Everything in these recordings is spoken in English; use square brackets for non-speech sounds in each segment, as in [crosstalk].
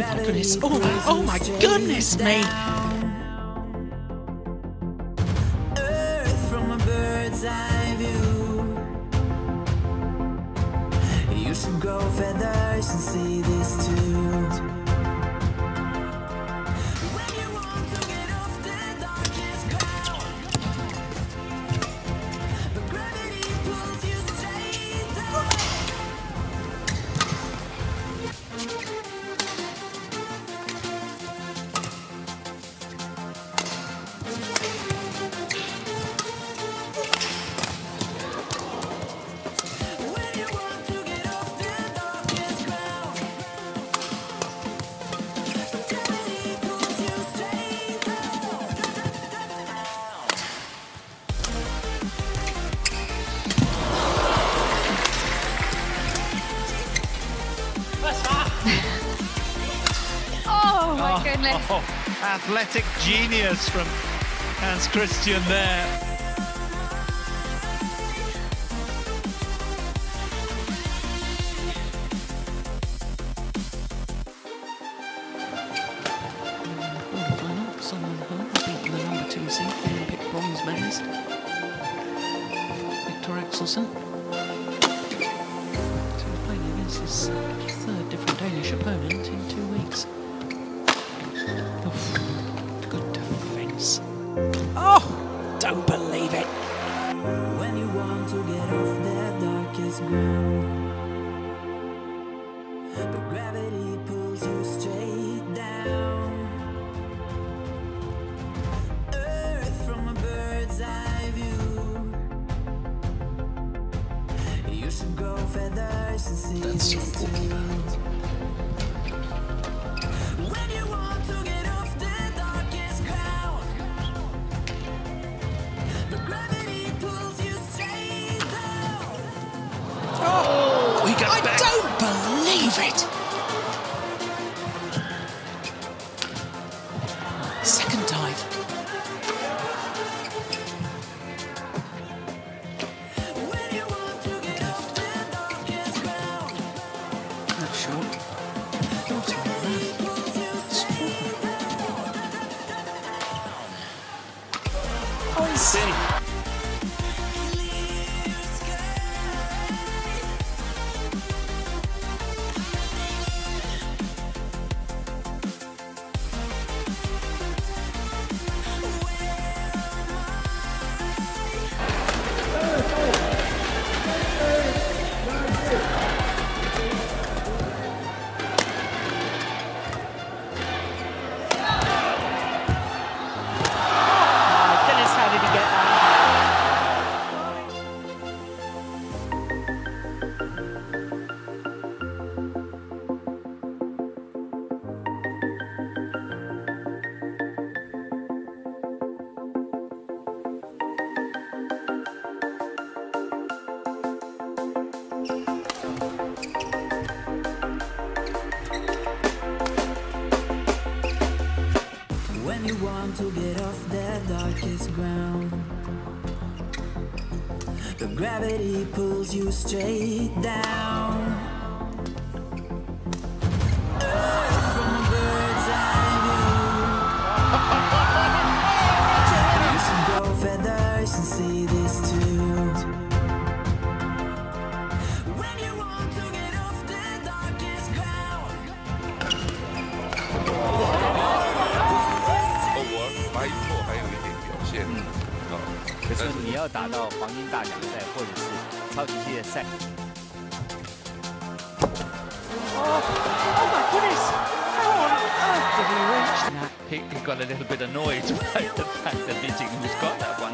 goodness. Oh, oh my goodness me. Earth from a bird's eye view. You should grow feathers and see Oh goodness. Oh, athletic genius from Hans Kristian there. Quarterfinal, Solomon Hull beating the number two seed, the Olympic bronze medalist. Viktor Axelsen. Second Want to get off the darkest ground, the gravity pulls you straight down. 要打到黄金大奖赛或者是超级系列赛， Oh my goodness. How on earth did he reach that? He, he got a little bit annoyed by the fact that Nittingham's got that one.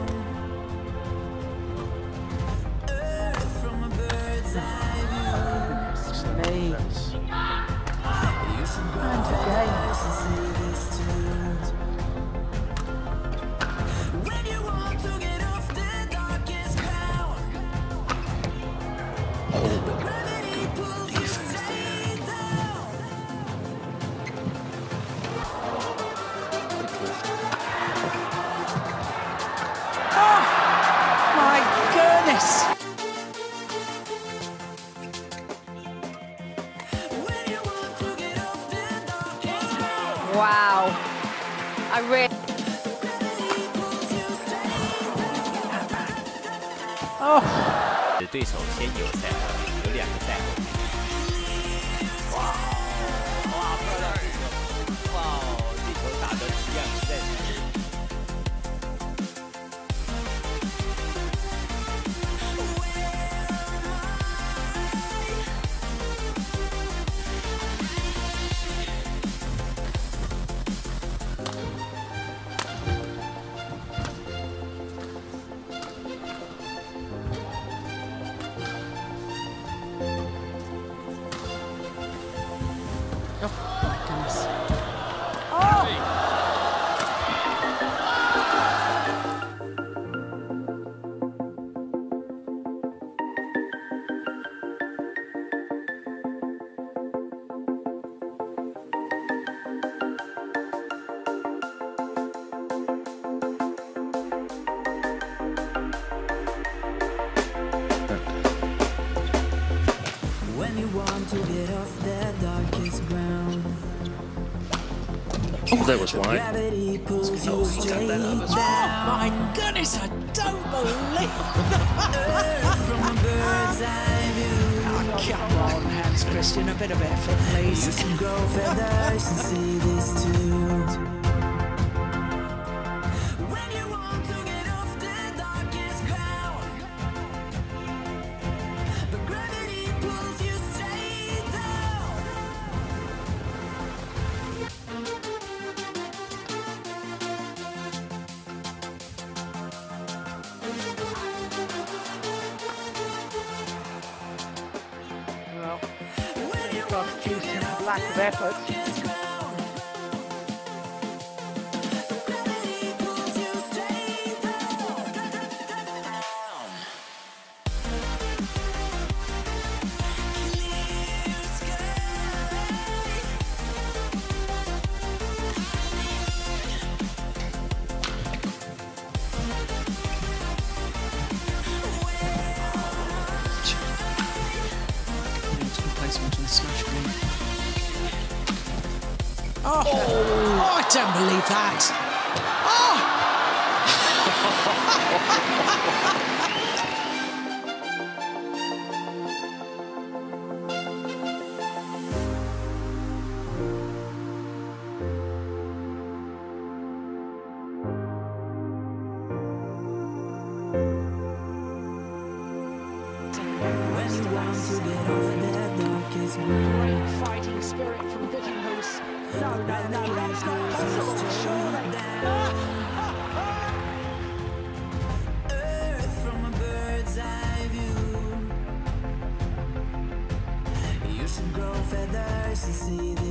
对手先有赛后，有两个赛后。哇哇漂亮！哇哦，地球打的一样实在是。Oh, that was wide. Gravity pulls you straight down my goodness, I don't believe. From a bird's eye view Oh, come on, Hans Kristian, a bit of effort, You please. grow feathers and see this too Accused lack of effort. Smash green. Oh, oh, oh, I don't believe that. Oh, [laughs] and see this